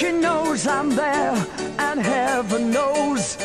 She knows I'm there, and heaven knows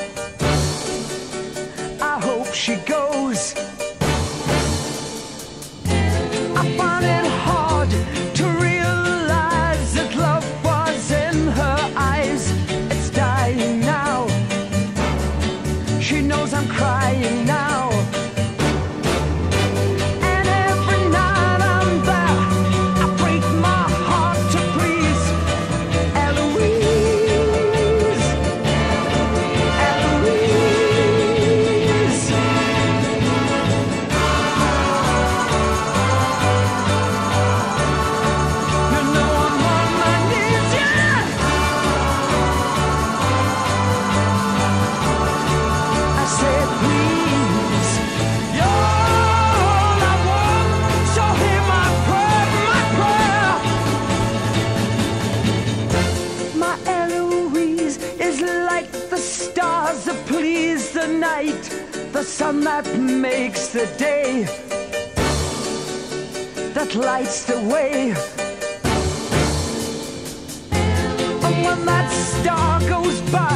stars that please the night, the sun that makes the day, that lights the way. And when that star goes by,